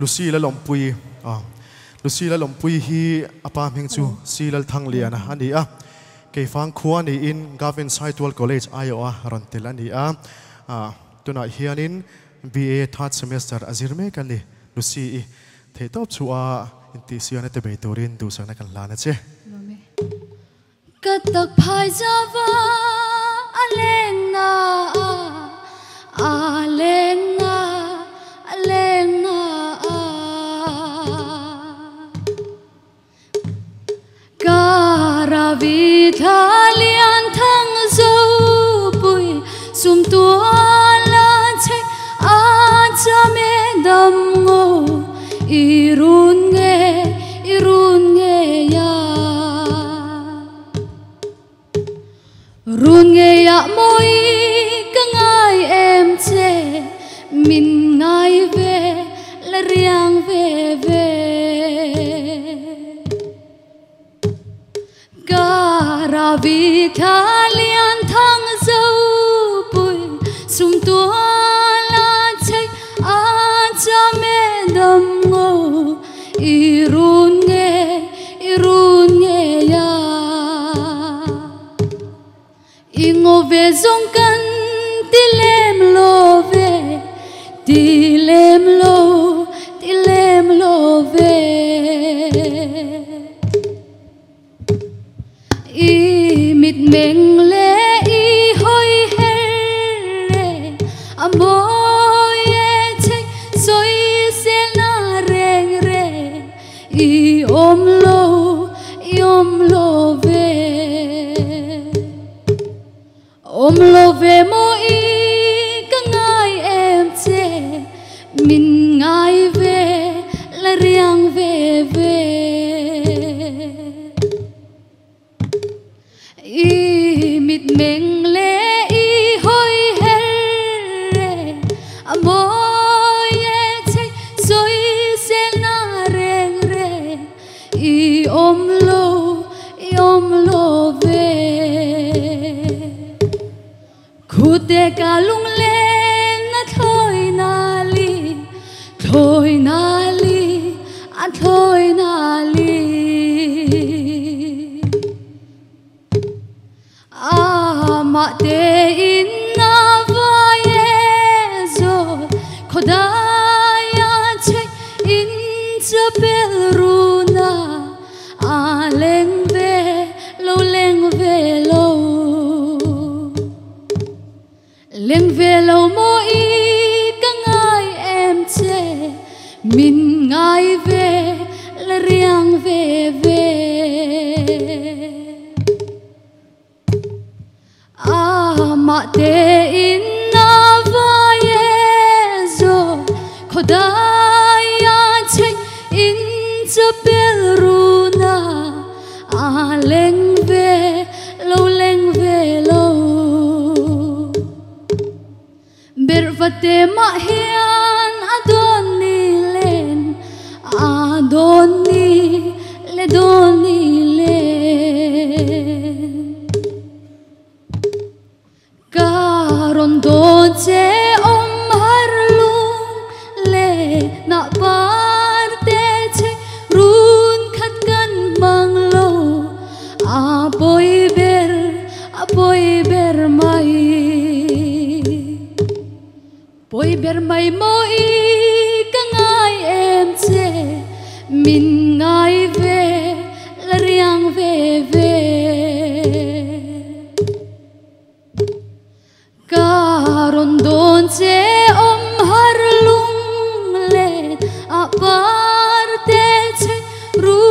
ลูซี่และหลมปุยอ่าลูซี่และหลมปุยฮีอปามเฮงจูซีและทังเลียนะอันนี้อะเกี่ยฟังควรนี่อินกาวินไซต์วอลคอลเลจไอโออารันเทลันนี่อะตัวน่ะเฮียนิน BA third semester azir me kan ni lucy the top chua inti sian te be torin du sang na kan lana che katak phai java ale vì tha liên thăng dấu bụi sum tua la che a cha me dam ngô, irun nge irun nghe ya. Run nghe ya môi cái ngai em che min ngai về là ria gara vi thalian thang dâu bụi sum tua la chay a cha mẹ đầm ngô irun nghe irun nghe ya ingo ve zong kan ti lem lo ve ti lem lo ti lem lo ve Mình meng le i hoi her re amoy e che rồi. se na reng re i om lo i om lo ve Om lo về mô y cả em chê, Mình ngài về là riêng về về Y mịt mình lê y hôi hê rê. À chê, Rồi sẽ na rê rê Y ôm lô, Y ôm lô về. Khu tê ka lung lên na thôi na li. Thôi na li à thôi na li. Mình ngay về, là riêng về về. À mà thế in na vai zo đại ya chạy in cho bel runa à lên về, lâu lên về, lâu. Bervate ma mạ adoni a ber a ber mai. Bôi ber mai moi y ai em chê Min ngai về là riêng về về Karon don chê om har lung le apar parte chê ru